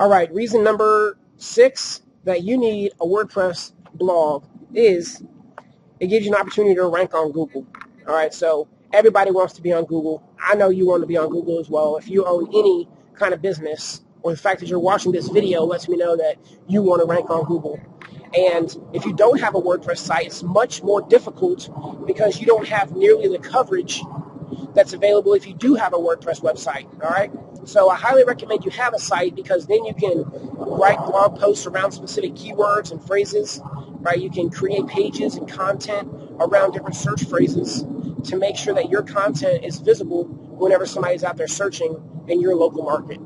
All right, reason number six that you need a WordPress blog is it gives you an opportunity to rank on Google. All right, so everybody wants to be on Google. I know you want to be on Google as well. If you own any kind of business, or the fact that you're watching this video lets me know that you want to rank on Google. And if you don't have a WordPress site, it's much more difficult because you don't have nearly the coverage that's available if you do have a WordPress website. All right. So I highly recommend you have a site because then you can write blog posts around specific keywords and phrases. Right. You can create pages and content around different search phrases to make sure that your content is visible whenever somebody's out there searching in your local market.